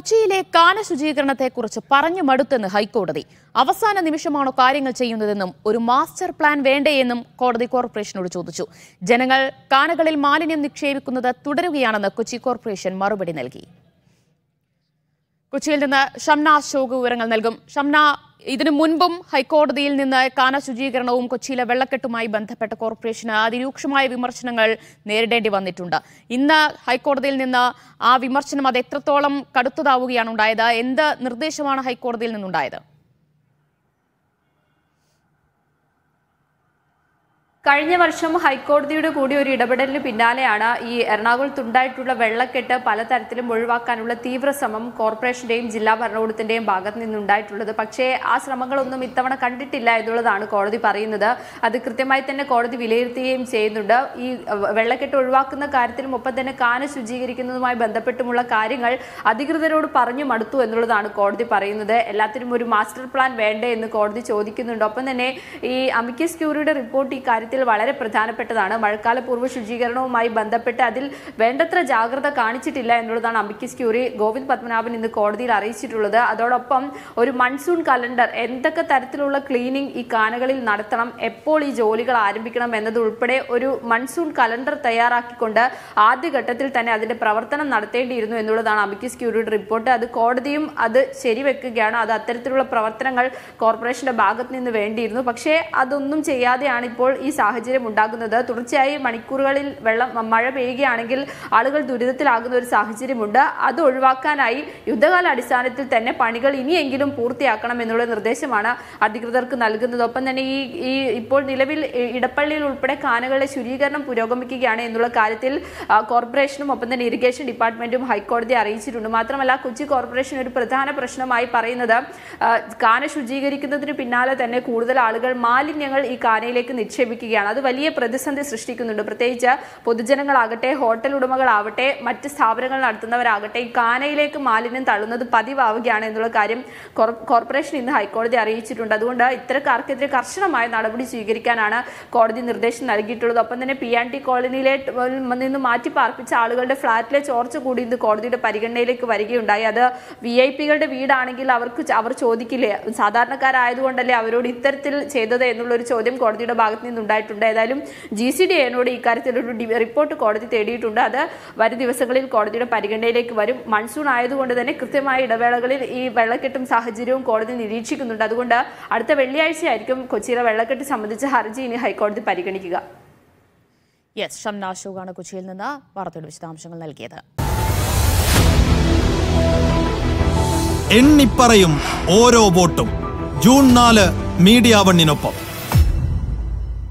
കൊച്ചിയിലെ കാന ശുചീകരണത്തെക്കുറിച്ച് പറഞ്ഞു മടുത്തെന്ന് ഹൈക്കോടതി. അവസാന നിമിഷമാണോ കാര്യങ്ങൾ ചെയ്യുന്നതെന്നും ഒരു മാസ്റ്റർ പ്ലാൻ വേണ്ടേയെന്നും കോടതി കോർപ്പറേഷനോട് ചോദിച്ചു. ജനങ്ങൾ കാനകളിൽ മാലിന്യം നിക്ഷേപിക്കുന്നത് തുടരുകയാണെന്ന് കൊച്ചി കോർപ്പറേഷൻ മറുപടി നൽകി. കൊച്ചിയിൽ നിന്ന് ഷംന അശോക് വിവരങ്ങൾ നൽകും. ഷംന ഇതിനു മുൻപും ഹൈക്കോടതിയിൽ നിന്ന് കാന ശുചീകരണവും കൊച്ചിയിലെ വെള്ളക്കെട്ടുമായി ബന്ധപ്പെട്ട കോർപ്പറേഷന് അതിരൂക്ഷമായ വിമർശനങ്ങൾ നേരിടേണ്ടി വന്നിട്ടുണ്ട്. ഇന്ന് ഹൈക്കോടതിയിൽ നിന്ന് ആ വിമർശനം അത് എത്രത്തോളം കടുത്തതാവുകയാണ് ഉണ്ടായത്? എന്ത് നിർദ്ദേശമാണ് ഹൈക്കോടതിയിൽ നിന്നുണ്ടായത്? കഴിഞ്ഞ വർഷം ഹൈക്കോടതിയുടെ കൂടി ഒരു ഇടപെടലിന് പിന്നാലെയാണ് ഈ എറണാകുളത്തുണ്ടായിട്ടുള്ള വെള്ളക്കെട്ട് പലതരത്തിലും ഒഴിവാക്കാനുള്ള തീവ്ര ശ്രമം കോർപ്പറേഷന്റെയും ജില്ലാ ഭരണകൂടത്തിന്റെയും ഭാഗത്ത് നിന്നുണ്ടായിട്ടുള്ളത്. പക്ഷേ ആ ശ്രമങ്ങളൊന്നും ഇത്തവണ കണ്ടിട്ടില്ല എന്നുള്ളതാണ് കോടതി പറയുന്നത്. അത് കൃത്യമായി തന്നെ കോടതി വിലയിരുത്തുകയും ചെയ്യുന്നുണ്ട്. ഈ വെള്ളക്കെട്ട് ഒഴിവാക്കുന്ന കാര്യത്തിലും ഒപ്പം തന്നെ കാന ശുചീകരിക്കുന്നതുമായി ബന്ധപ്പെട്ടുമുള്ള കാര്യങ്ങൾ അധികൃതരോട് പറഞ്ഞു മടുത്തു എന്നുള്ളതാണ് കോടതി പറയുന്നത്. എല്ലാത്തിനും ഒരു മാസ്റ്റർ പ്ലാൻ വേണ്ടേ എന്ന് കോടതി ചോദിക്കുന്നുണ്ട്. ഒപ്പം തന്നെ ഈ അമിക്കസ് ക്യൂറിയുടെ റിപ്പോർട്ട് ഈ കാര്യത്തിൽ വളരെ പ്രധാനപ്പെട്ടതാണ്. മഴക്കാല പൂർവ ശുചീകരണവുമായി ബന്ധപ്പെട്ട് അതിൽ വേണ്ടത്ര ജാഗ്രത കാണിച്ചിട്ടില്ല എന്നുള്ളതാണ് അമിക്കസ് ക്യൂറി ഗോവിന്ദ് പത്മനാഭൻ ഇന്ന് കോടതിയിൽ അറിയിച്ചിട്ടുള്ളത്. അതോടൊപ്പം ഒരു മൺസൂൺ കലണ്ടർ എന്തൊക്കെ തരത്തിലുള്ള ക്ലീനിങ് ഈ കാനകളിൽ നടത്തണം എപ്പോൾ ഈ ജോലികൾ ആരംഭിക്കണം എന്നതുൾപ്പെടെ ഒരു മൺസൂൺ കലണ്ടർ തയ്യാറാക്കിക്കൊണ്ട് ആദ്യഘട്ടത്തിൽ തന്നെ അതിന്റെ പ്രവർത്തനം നടത്തേണ്ടിയിരുന്നു എന്നുള്ളതാണ് അമിക്കസ് ക്യൂറിയുടെ റിപ്പോർട്ട്. അത് കോടതിയും അത് ശരിവെക്കുകയാണ്. അത് അത്തരത്തിലുള്ള പ്രവർത്തനങ്ങൾ കോർപ്പറേഷന്റെ ഭാഗത്ത് നിന്ന് വേണ്ടിയിരുന്നു. പക്ഷേ അതൊന്നും ചെയ്യാതെയാണ് ഇപ്പോൾ ഈ സാഹചര്യം ഉണ്ടാകുന്നത്. തുടർച്ചയായി മണിക്കൂറുകളിൽ വെള്ളം മഴ പെയ്യുകയാണെങ്കിൽ ആളുകൾ ദുരിതത്തിലാകുന്ന ഒരു സാഹചര്യമുണ്ട്. അത് ഒഴിവാക്കാനായി യുദ്ധകാല അടിസ്ഥാനത്തിൽ തന്നെ പണികൾ ഇനിയെങ്കിലും പൂർത്തിയാക്കണം എന്നുള്ള നിർദ്ദേശമാണ് അധികൃതർക്ക് നൽകുന്നത്. ഒപ്പം തന്നെ ഈ ഈ ഇപ്പോൾ നിലവിൽ ഇടപ്പള്ളിയിൽ ഉൾപ്പെടെ കാനകളുടെ ശുചീകരണം പുരോഗമിക്കുകയാണ് എന്നുള്ള കാര്യത്തിൽ കോർപ്പറേഷനും ഒപ്പം തന്നെ ഇറിഗേഷൻ ഡിപ്പാർട്ട്മെന്റും ഹൈക്കോടതിയെ അറിയിച്ചിട്ടുണ്ട്. മാത്രമല്ല കൊച്ചി കോർപ്പറേഷൻ ഒരു പ്രധാന പ്രശ്നമായി പറയുന്നത് കാന ശുചീകരിക്കുന്നതിന് പിന്നാലെ തന്നെ കൂടുതൽ ആളുകൾ മാലിന്യങ്ങൾ ഈ കാനയിലേക്ക് നിക്ഷേപിക്കുകയാണ് അത് വലിയ പ്രതിസന്ധി സൃഷ്ടിക്കുന്നുണ്ട്. പ്രത്യേകിച്ച് പൊതുജനങ്ങളാകട്ടെ ഹോട്ടൽ ഉടമകളാവട്ടെ മറ്റ് സ്ഥാപനങ്ങൾ നടത്തുന്നവരാകട്ടെ കാനയിലേക്ക് മാലിന്യം തള്ളുന്നത് പതിവാവുകയാണ് എന്നുള്ള കാര്യം കോർപ്പറേഷൻ ഇന്ന് ഹൈക്കോടതി അറിയിച്ചിട്ടുണ്ട്. അതുകൊണ്ട് ഇത്തരക്കാർക്കെതിരെ കർശനമായ നടപടി സ്വീകരിക്കാനാണ് കോടതി നിർദ്ദേശം നൽകിയിട്ടുള്ളത്. ഒപ്പം തന്നെ പി ആൻ ടി കോളനിയിലെ നിന്ന് മാറ്റി പാർപ്പിച്ച ആളുകളുടെ ഫ്ളാറ്റിലെ ചോർച്ച കൂടി ഇന്ന് കോടതിയുടെ പരിഗണനയിലേക്ക് വരികയുണ്ടായി. അത് വി ഐ പികളുടെ വീടാണെങ്കിൽ അവർക്ക് അവർ ചോദിക്കില്ലേ? സാധാരണക്കാരായതുകൊണ്ടല്ലേ അവരോട് ഇത്തരത്തിൽ ചെയ്തത് എന്നുള്ളൊരു ചോദ്യം കോടതിയുടെ ഭാഗത്ത് നിന്നുണ്ടായിട്ടുണ്ട് ഏതായാലും ജി സി ഡി എനോട് ഇക്കാര്യത്തിൽ ഒരു റിപ്പോർട്ട് കോടതി തേടിയിട്ടുണ്ട്. അത് വരും ദിവസങ്ങളിൽ കോടതിയുടെ പരിഗണനയിലേക്ക് വരും. മൺസൂൺ ആയതുകൊണ്ട് തന്നെ കൃത്യമായ ഇടവേളകളിൽ ഈ വെള്ളക്കെട്ടും സാഹചര്യവും കോടതി നിരീക്ഷിക്കുന്നുണ്ട്. അതുകൊണ്ട് അടുത്ത വെള്ളിയാഴ്ചയായിരിക്കും കൊച്ചിയിലെ വെള്ളക്കെട്ട് സംബന്ധിച്ച ഹർജി ഇനി ഹൈക്കോടതി പരിഗണിക്കുക. യെസ് ഷംന അശോകാണ് കൊച്ചിയിൽ നിന്ന് വാർത്തയുടെ വിശദാംശങ്ങൾ നൽകിയത്. എണ്ണിപ്പറയും ഓരോ വോട്ടും. ജൂൺ നാല് മീഡിയ വണ്ണിനൊപ്പം.